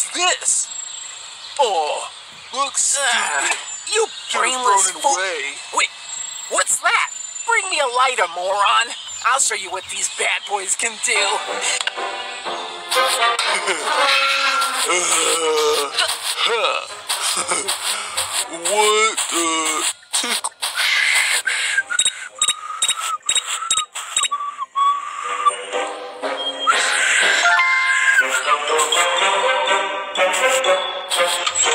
What's this? Oh, looks stupid. you brainless fool. Wait, what's that? Bring me a lighter, moron. I'll show you what these bad boys can do. What the tickle? Um,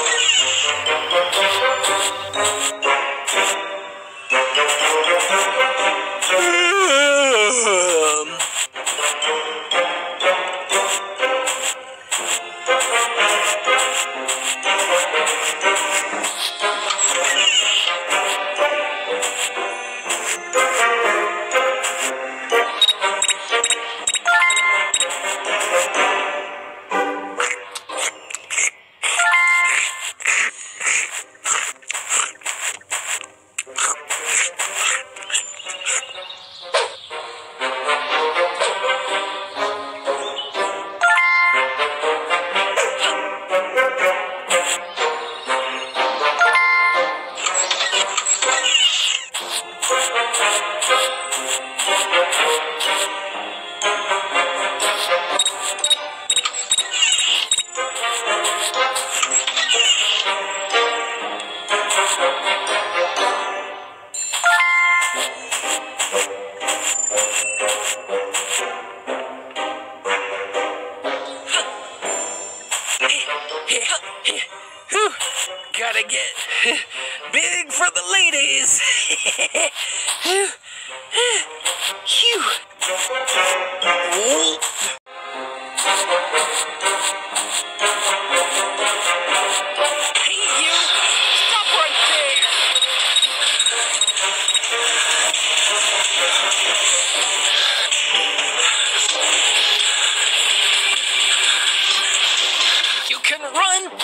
Gotta get big for the ladies.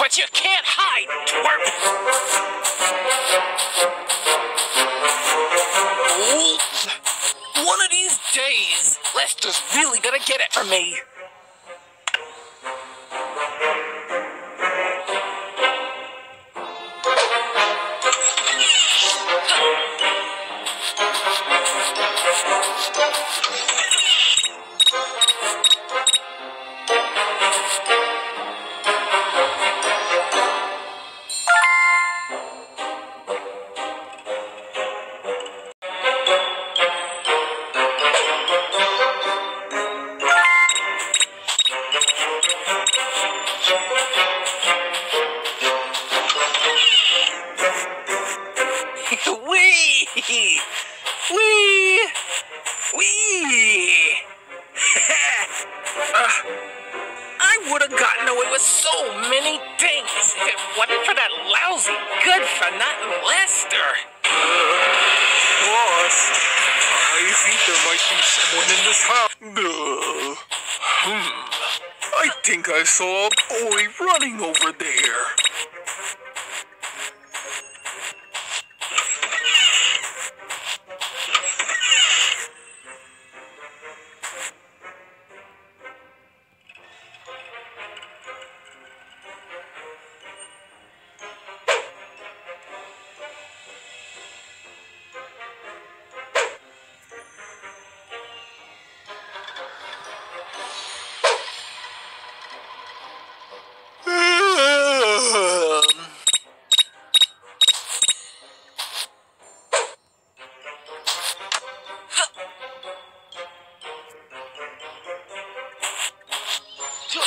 but you can't hide, twerp! One of these days, Lester's really gonna get it from me. Wee! Wee! Uh, I would have gotten away with so many things if it wasn't for that lousy, good for nothing Lester. boss, I think there might be someone in this house. Ugh. Hmm. I think I saw a boy running over there. Don't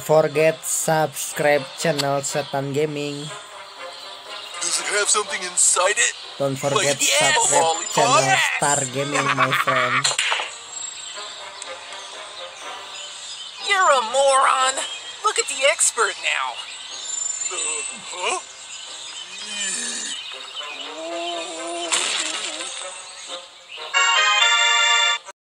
forget subscribe channel Setan Gaming. Does it have something inside it? Don't forget yes! subscribe Lollipop? channel Yes! Star Gaming, my friend. You're a moron. Look at the expert now. Uh, huh?